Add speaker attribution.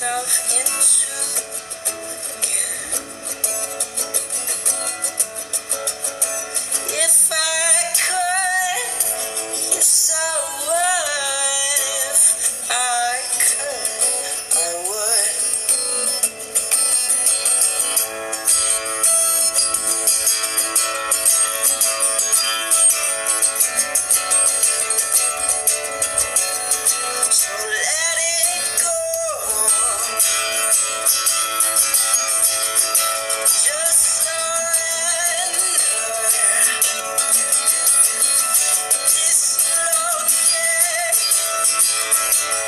Speaker 1: into
Speaker 2: Thank you.